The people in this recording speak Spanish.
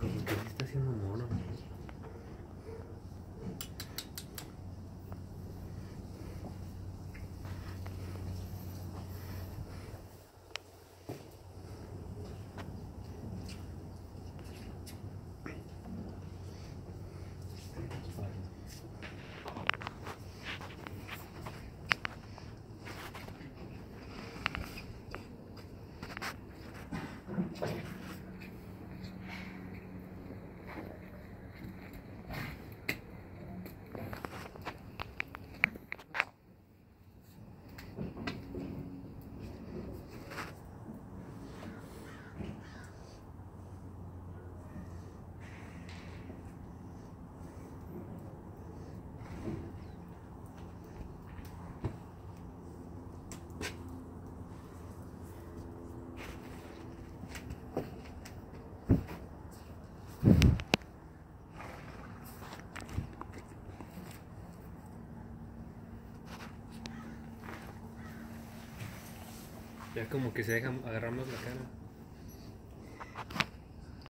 Sí está haciendo mono. Ya como que se deja agarrar más la cara.